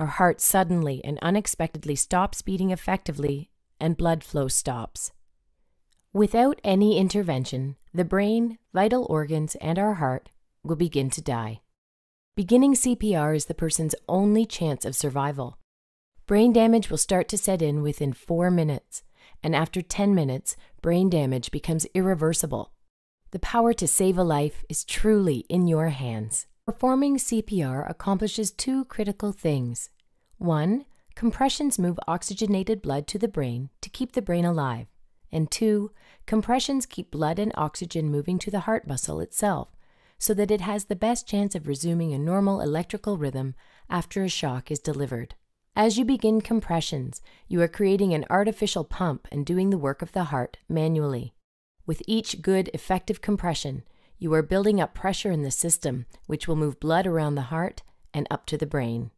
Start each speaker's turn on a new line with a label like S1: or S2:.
S1: our heart suddenly and unexpectedly stops beating effectively and blood flow stops. Without any intervention, the brain, vital organs, and our heart will begin to die. Beginning CPR is the person's only chance of survival. Brain damage will start to set in within four minutes, and after 10 minutes, brain damage becomes irreversible. The power to save a life is truly in your hands. Performing CPR accomplishes two critical things. One, compressions move oxygenated blood to the brain to keep the brain alive. And two, compressions keep blood and oxygen moving to the heart muscle itself so that it has the best chance of resuming a normal electrical rhythm after a shock is delivered. As you begin compressions, you are creating an artificial pump and doing the work of the heart manually. With each good, effective compression, you are building up pressure in the system, which will move blood around the heart and up to the brain.